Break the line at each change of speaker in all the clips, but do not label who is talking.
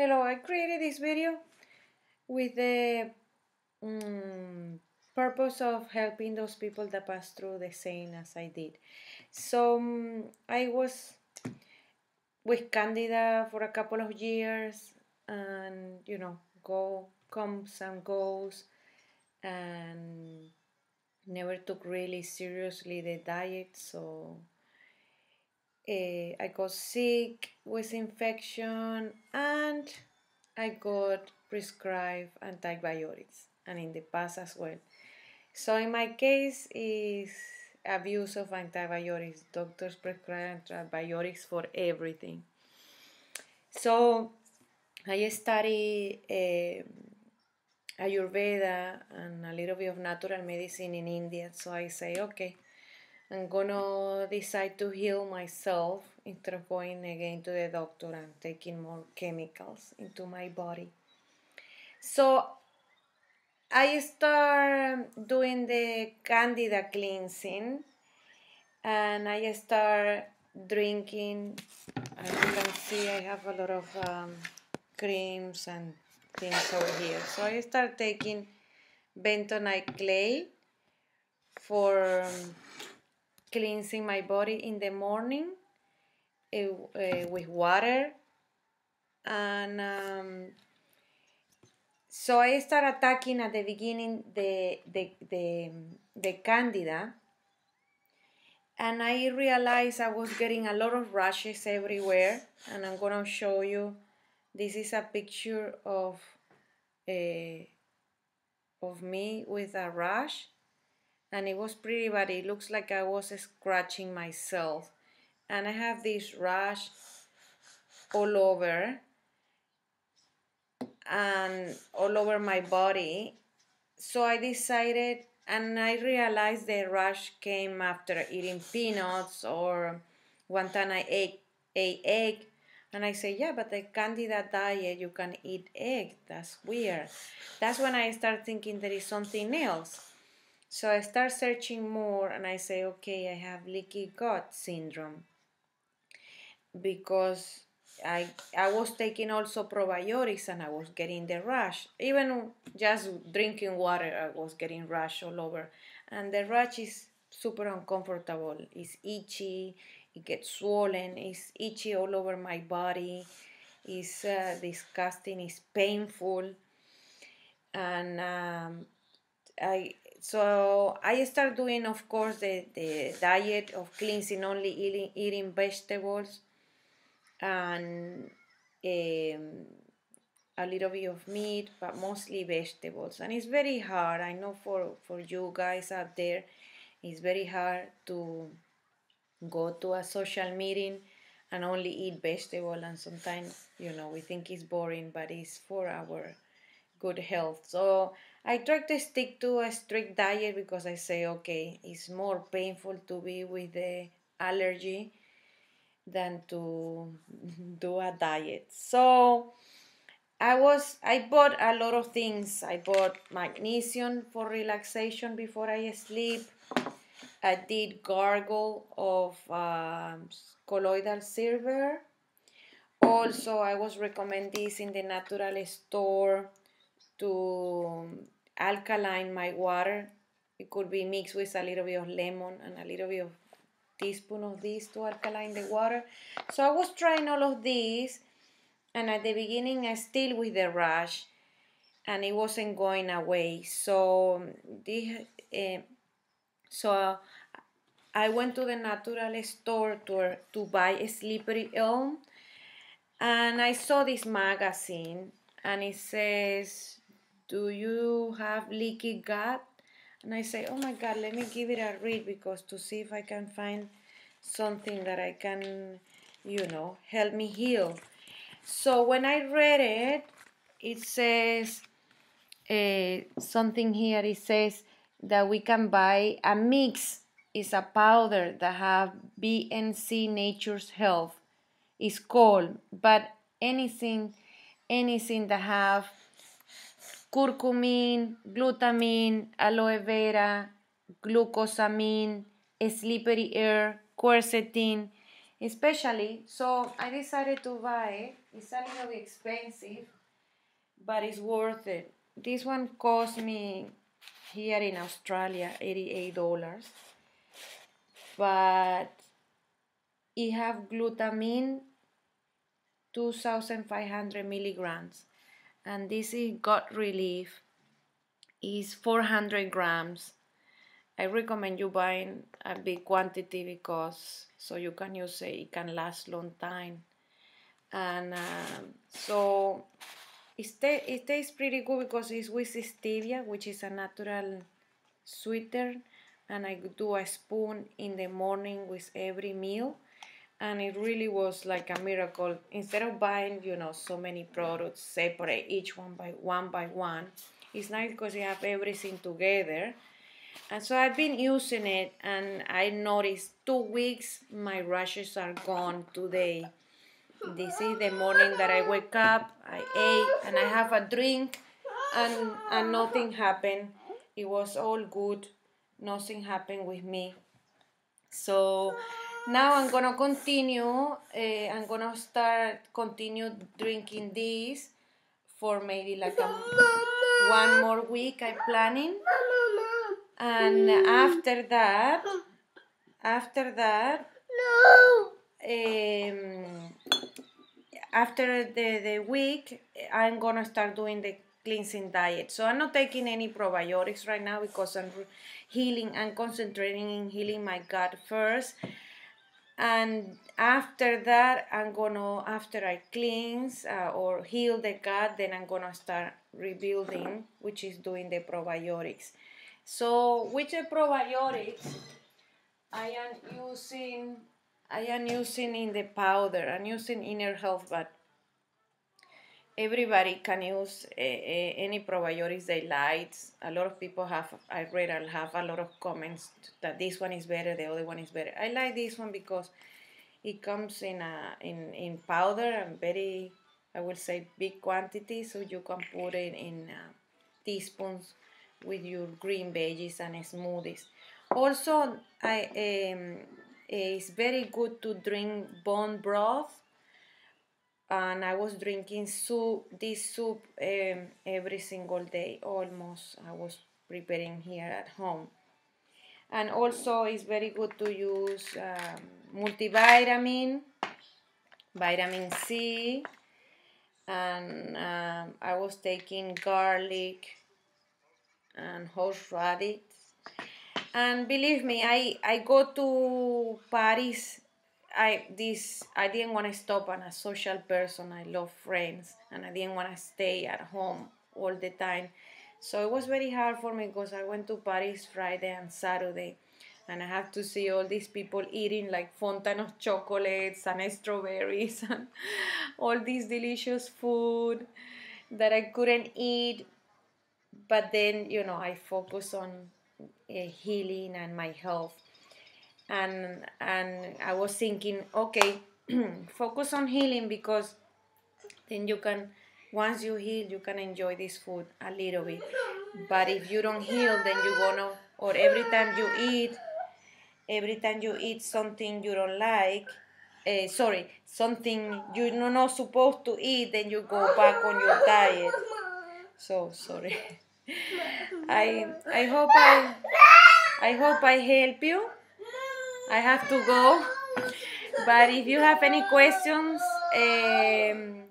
Hello, I created this video with the um, purpose of helping those people that pass through the same as I did. So um, I was with Candida for a couple of years and you know go comes and goes and never took really seriously the diet so uh, I got sick with infection and I got prescribed antibiotics and in the past as well. So in my case is abuse of antibiotics. Doctors prescribe antibiotics for everything. So I study uh, Ayurveda and a little bit of natural medicine in India. So I say, okay, I'm gonna decide to heal myself instead of going again to the doctor and taking more chemicals into my body. So I start doing the candida cleansing and I start drinking. As you can see, I have a lot of um, creams and things over here. So I start taking bentonite clay for um, cleansing my body in the morning uh, uh, with water. And um, so I start attacking at the beginning the, the, the, the candida. And I realized I was getting a lot of rashes everywhere. And I'm gonna show you. This is a picture of uh, of me with a rash and it was pretty bad. It looks like I was scratching myself. And I have this rash all over and all over my body. So I decided and I realized the rash came after eating peanuts or one time I ate, ate egg and I say, yeah, but the candida diet, you can eat egg. That's weird. That's when I start thinking there is something else. So I start searching more and I say, okay, I have leaky gut syndrome because I I was taking also probiotics and I was getting the rash. Even just drinking water, I was getting rash all over, and the rash is super uncomfortable. It's itchy, it gets swollen, it's itchy all over my body. It's uh, disgusting. It's painful, and um, I so I start doing, of course, the, the diet of cleansing, only eating, eating vegetables and um, a little bit of meat, but mostly vegetables. And it's very hard. I know for, for you guys out there, it's very hard to go to a social meeting and only eat vegetable and sometimes you know we think it's boring but it's for our good health so I try to stick to a strict diet because I say, okay, it's more painful to be with the allergy than to do a diet. So I was I bought a lot of things. I bought magnesium for relaxation before I sleep. I did gargle of um, colloidal silver. Also, I was recommend this in the natural store to alkaline my water. It could be mixed with a little bit of lemon and a little bit of teaspoon of this to alkaline the water. So I was trying all of these and at the beginning I still with the rash and it wasn't going away. So this, uh, so I went to the natural store to, to buy a slippery elm and I saw this magazine and it says do you have leaky gut? And I say, oh my God, let me give it a read because to see if I can find something that I can, you know, help me heal. So when I read it, it says uh, something here. It says that we can buy a mix. It's a powder that have BNC Nature's Health. It's called, but anything, anything that have curcumin, glutamine, aloe vera, glucosamine, slippery elm, quercetin, especially. So I decided to buy It's a little expensive, but it's worth it. This one cost me here in Australia $88, but it have glutamine 2500 milligrams and this is gut relief is 400 grams I recommend you buying a big quantity because so you can use it, it can last long time. And um, so it, it tastes pretty good because it's with stevia, which is a natural sweetener. And I do a spoon in the morning with every meal. And it really was like a miracle. Instead of buying, you know, so many products separate, each one by one by one, it's nice because you have everything together and so I've been using it and I noticed two weeks my rashes are gone today. This is the morning that I wake up, I ate and I have a drink and, and nothing happened. It was all good. Nothing happened with me. So now I'm gonna continue. Uh, I'm gonna start continue drinking this for maybe like a, one more week. I'm planning and after that after that no. um, after the, the week i'm gonna start doing the cleansing diet so i'm not taking any probiotics right now because i'm healing i'm concentrating in healing my gut first and after that i'm gonna after i cleanse uh, or heal the gut then i'm gonna start rebuilding which is doing the probiotics so which probiotics I am using I am using in the powder. I'm using Inner Health, but everybody can use uh, any probiotics they like. A lot of people have I read I have a lot of comments that this one is better, the other one is better. I like this one because it comes in a in in powder and very I will say big quantity, so you can put it in uh, teaspoons with your green veggies and smoothies. Also, I, um, it's very good to drink bone broth. And I was drinking soup, this soup um, every single day, almost. I was preparing here at home. And also, it's very good to use um, multivitamin, vitamin C, and um, I was taking garlic and horseradish. And believe me, I, I go to Paris. I this I didn't want to stop. I'm a social person. I love friends, and I didn't want to stay at home all the time. So it was very hard for me because I went to Paris Friday and Saturday, and I have to see all these people eating like fountain of chocolates and strawberries and all these delicious food that I couldn't eat but then you know i focus on uh, healing and my health and and i was thinking okay focus on healing because then you can once you heal you can enjoy this food a little bit. But if you don't heal then you're gonna or every time you eat every time you eat something you don't like uh, sorry something you're not supposed to eat then you go back on your diet. So sorry. I I hope I I hope I help you. I have to go. But if you have any questions, um,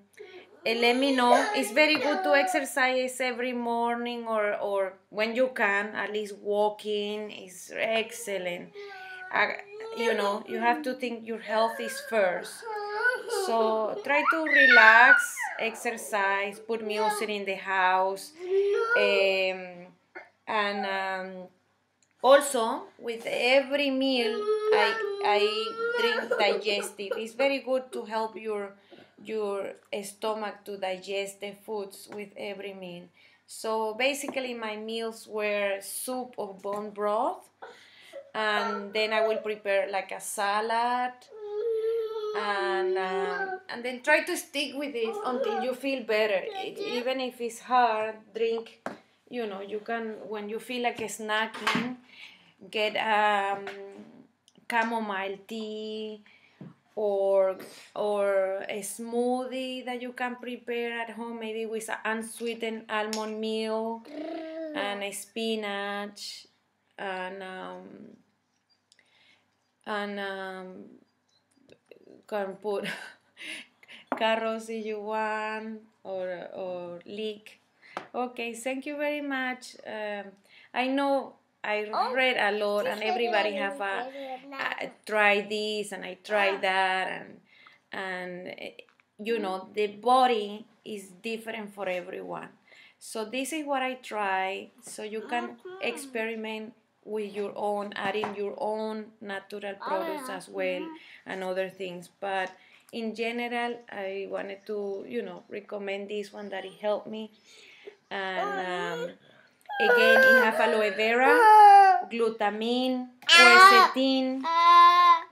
uh, let me know. It's very good to exercise every morning or, or when you can. At least walking is excellent. You know, you have to think your health is first. So try to relax, exercise, put music in the house, um, and um, also with every meal I, I drink digestive. It's very good to help your your stomach to digest the foods with every meal. So basically, my meals were soup of bone broth, and then I will prepare like a salad and uh, and then try to stick with it until you feel better it, even if it's hard drink you know you can when you feel like snacking get um, chamomile tea or or a smoothie that you can prepare at home maybe with unsweetened almond milk and a spinach and um, and um, can put carrots if you want or or leek. Okay thank you very much. Um, I know I
Oh,
read a lot and everybody have a, a try this and I try that and and you know the body is different for everyone. So this is what I try. So you can experiment with your own adding your own natural products as well and other things. But in general I wanted to you know recommend this one that it helped me. And um, Again, you have aloe vera, glutamine, quercetin.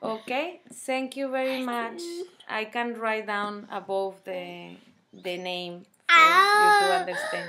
Okay, thank you very much. I can write down above the, the name for you to understand.